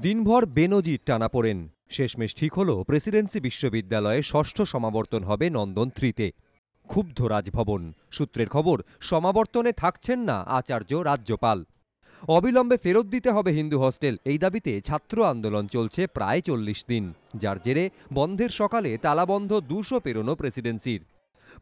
দিনভর বেনজির টানাপোড়েন শেষমেশ ঠিক হল, প্রেসিডেন্সি বিশ্ববিদ্যালয়ে ষষ্ঠ সমাবর্তন হবে নন্দন থ্রিতে। ক্ষুব্ধ রাজভবন। সূত্রের খবর, সমাবর্তনে থাকছেন না আচার্য রাজ্যপাল। অবিলম্বে ফেরত দিতে হবে হিন্দু হস্টেল। এই দাবিতে ছাত্র আন্দোলন চলছে প্রায় চল্লিশ দিন। যার জেরে বন্ধের সকালে তালাবন্ধ দুশো পেরোনো প্রেসিডেন্সির।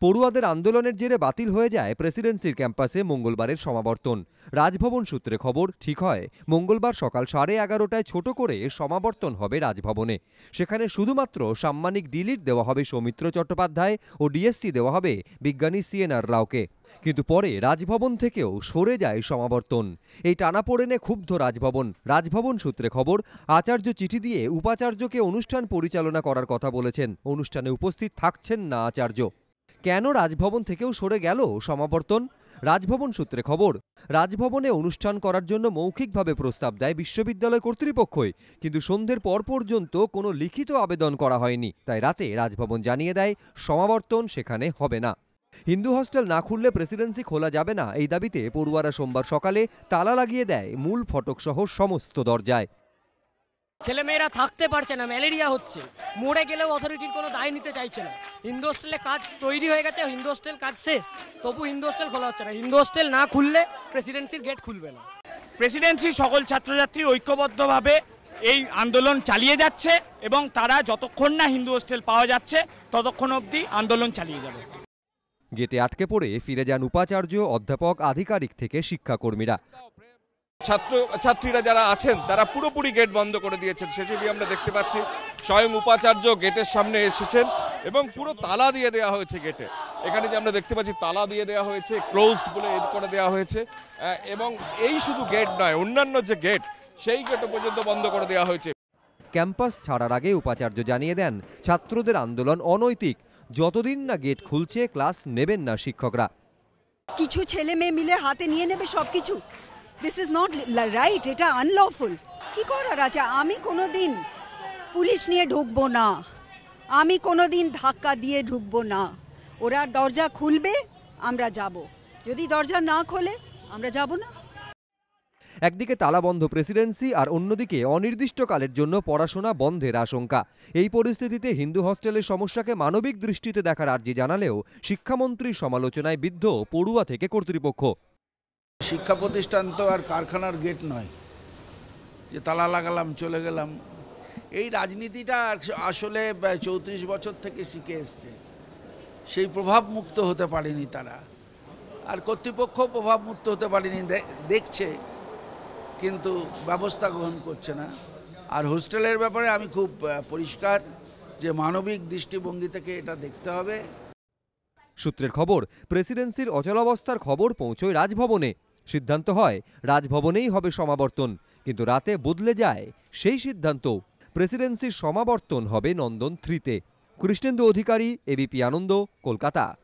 পড়ুয়াদের আন্দোলনের জেরে বাতিল হয়ে যায় প্রেসিডেন্সির ক্যাম্পাসে মঙ্গলবারের সমাবর্তন। রাজভবন সূত্রে খবর, ঠিক হয়, মঙ্গলবার সকাল সাড়ে এগারোটায় ছোট করে সমাবর্তন হবে রাজভবনে। সেখানে শুধুমাত্র সাম্মানিক ডিলিট দেওয়া হবে সৌমিত্র চট্টোপাধ্যায় ও ডিএসসি দেওয়া হবে বিজ্ঞানী সিএনআর রাওকে। কিন্তু পরে রাজভবন থেকেও সরে যায় সমাবর্তন। এই টানাপোড়েনে ক্ষুব্ধ রাজভবন। রাজভবন সূত্রে খবর, আচার্য চিঠি দিয়ে উপাচার্যকে অনুষ্ঠান পরিচালনা করার কথা বলেছেন। অনুষ্ঠানে উপস্থিত থাকছেন না আচার্য। কেন রাজভবন থেকেও সরে গেল সমাবর্তন? রাজভবন সূত্রে খবর, রাজভবনে অনুষ্ঠান করার জন্য মৌখিকভাবে প্রস্তাব দেয় বিশ্ববিদ্যালয় কর্তৃপক্ষই, কিন্তু সন্ধ্যের পর পর্যন্ত কোনো লিখিত আবেদন করা হয়নি। তাই রাতে রাজভবন জানিয়ে দেয়, সমাবর্তন সেখানে হবে না। হিন্দু হস্টেল না খুললে প্রেসিডেন্সি খোলা যাবে না। এই দাবিতে পড়ুয়ারা সোমবার সকালে তালা লাগিয়ে দেয় মূল ফটকসহ সমস্ত দরজায়। ছেলেমেয়েরা থাকতে পারছে না ম্যালেরিয়া হচ্ছে। মরে গেলেও অথরিটির কোনো দায় নিতে চাইছে না। হিন্দু হোস্টেলে কাজ তৈরি হয়ে গেছে হিন্দু হোস্টেল কাজ শেষ। তবু হিন্দু হোস্টেল খোলা হচ্ছে না। হিন্দু হোস্টেল না খুললে প্রেসিডেন্সির গেট খুলবে না। প্রেসিডেন্সি সকল ছাত্রছাত্রী ঐক্যবদ্ধভাবে এই আন্দোলন চালিয়ে যাচ্ছে এবং তারা যতক্ষণ না হিন্দু হোস্টেল পাওয়া যাচ্ছে ততক্ষণ অবধি আন্দোলন চালিয়ে যাবে। গেটে আটকে পড়ে ফিরে যান উপাচার্য অধ্যাপক আধিকারিক থেকে শিক্ষাকর্মীরা। ছাত্র ছাত্রীরা যারা আছেন তারা পুরোপুরি গেট বন্ধ করে দিয়েছেন। সেটি আমরা দেখতে পাচ্ছি। স্বয়ং উপাচার্য গেটের সামনে এসেছেন এবং পুরো তালা দিয়ে দেওয়া হয়েছে গেটে এখানে যে আমরা দেখতে পাচ্ছি তালা দিয়ে দেওয়া হয়েছে ক্লোজড বলে এর করে দেওয়া হয়েছে। এবং এই শুধু গেট নয় অন্যান্য যে গেট সেই গেটও পর্যন্ত বন্ধ করে দেওয়া হয়েছে। ক্যাম্পাস ছাড়ার আগে উপাচার্য জানিয়ে দেন ছাত্রদের আন্দোলন অনৈতিক। যতদিন না গেট খুলছে ক্লাস নেবেন না শিক্ষকরা। কিছু ছেলে মেয়ে মিলে হাতে নিয়ে নেবে সব কিছু দিস ইজ নট রাইট এটা আনলফুল কি করার আছে আমি কোনো দিন পুলিশ নিয়ে ঢুকবো না। আমি কোনো দিন ধাক্কা দিয়ে ঢুকবো না। ওরা দরজা খুলবে, আমরা যাব। যদি দরজা না খোলে, আমরা যাব না। একদিকে তালাবন্ধ প্রেসিডেন্সি আর অন্যদিকে অনির্দিষ্টকালের জন্য পড়াশোনা বন্ধের আশঙ্কা। এই পরিস্থিতিতে হিন্দু হস্টেলের সমস্যাকে মানবিক দৃষ্টিতে দেখার আর্জি জানালেও শিক্ষামন্ত্রীর সমালোচনায় বিদ্ধ পড়ুয়া থেকে কর্তৃপক্ষ। শিক্ষা প্রতিষ্ঠান তো আর কারখানার গেট নয়। যে তালা লাগালাম, চলে গেলাম। এই রাজনীতিটা আসলে চৌত্রিশ বছর থেকে শিখে এসছে। সেই প্রভাব মুক্ত হতে পারেনি তারা। আর কর্তৃপক্ষ প্রভাব মুক্ত হতে পারেনি দেখছে। কিন্তু ব্যবস্থা গ্রহণ করছে না। আর হোস্টেলের ব্যাপারে আমি খুব পরিষ্কার যে মানবিক দৃষ্টিভঙ্গি থেকে এটা দেখতে হবে। সূত্রের খবর, প্রেসিডেন্সির অচলাবস্থার খবর পৌঁছয় রাজভবনে। সিদ্ধান্ত হয়, রাজভবনেই হবে সমাবর্তন। কিন্তু রাতে বদলে যায় সেই সিদ্ধান্ত। প্রেসিডেন্সির সমাবর্তন হবে নন্দন থ্রিতে। কৃষ্ণেন্দু অধিকারী এবিপি আনন্দ, কলকাতা।